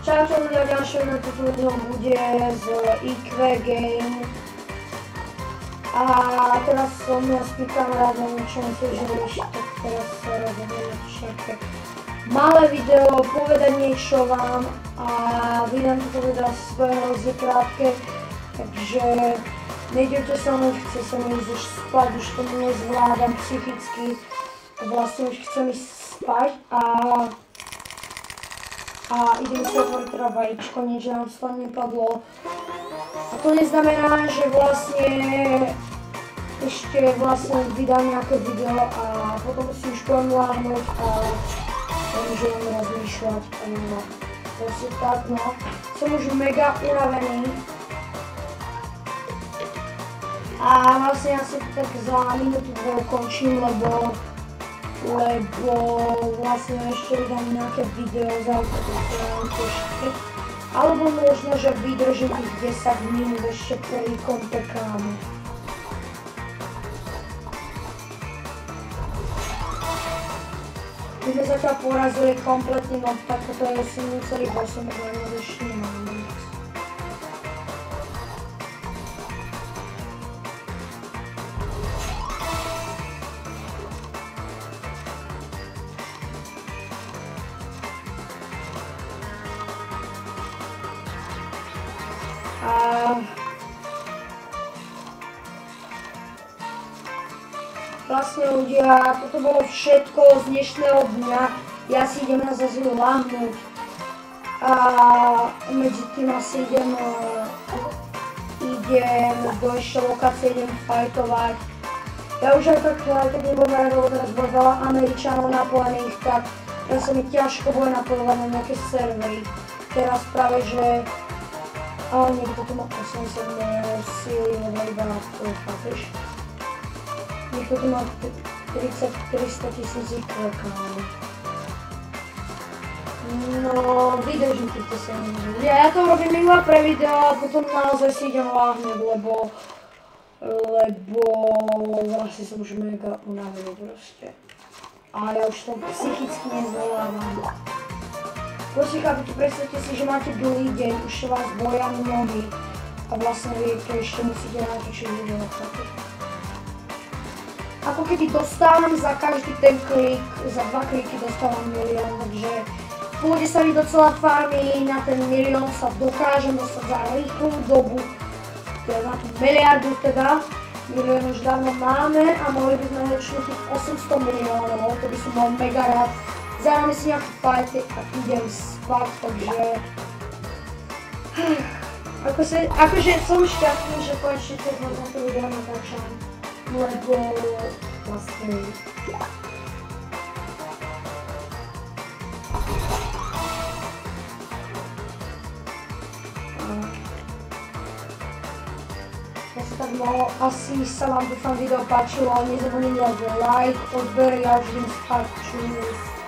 Čaute ľudia, ďalšie na toto video bude z IQ Game. A teraz som ja s kamarádom, čo myslíš, že riešiť, tak teraz sa rozhodneme všetké malé video, povedať niečo vám a vydám toto video svoje hrozne krátke, takže nejdete sa mnou, chce sa mi už spať, už to nezvládam psychicky, vlastne už chcem ísť spať a a ideme si otvoriť teda vajíčko, nič nám z toho nepadlo. A to neznamená, že vlastne ešte vlastne vydám nejaké video a potom si už budem láhnuť a nemôžem rozmýšľať. No, proste tak, no. Som už mega unavený. A vlastne asi tak za minútu dve končím, lebo lebo vlastne ešte vydám nejaké video za. Alebo možno, že vydržím tých 10 minút ešte prvý kompekám. My sme zatiaľ porazili kompletne, no tak to je 7,8, ale ešte nemám A vlastne ľudia, toto bolo všetko z dnešného dňa. Ja si idem na zazilu láhnuť. A medzi tým asi idem, idem do ešte lokácie, idem fajtovať. Ja už aj tak, aj tak nebudem lebo teraz veľa Američanov napojených, tak teraz sa mi ťažko bude napojovať na nejaké servery. Teraz práve, že ale niekto tu má 80 síly, lebo iba na to, chápeš? Niekto tu má 30, 300 tisíc kámo. No, vydržím týchto 7 minút. Ja, ja to robím iba pre video a potom naozaj si idem láhnuť, lebo lebo vlastne som už mega unavený proste. A ja už to psychicky nezvolávam. Proste chápete, predstavte si, že máte dlhý deň, už vás boja nohy a vlastne viete, ešte musíte natočiť video, chápete? Ako keby dostávam za každý ten klik, za dva kliky dostávam milión, takže pôjde sa mi docela farmy, na ten milión sa dokážem dostať za rýchlu dobu, teda na tú miliardu teda, milión už dávno máme a mohli by sme tých 800 miliónov, to by som bol mega rád. Zároveň si nejaký fajty a idem spať, takže... Ako sa, akože som šťastný, že konečne to na to video natáčam, lebo vlastne... Tak mohol, asi sa vám dúfam video páčilo, nezabudnite like, odber, ja už idem spať, čujem.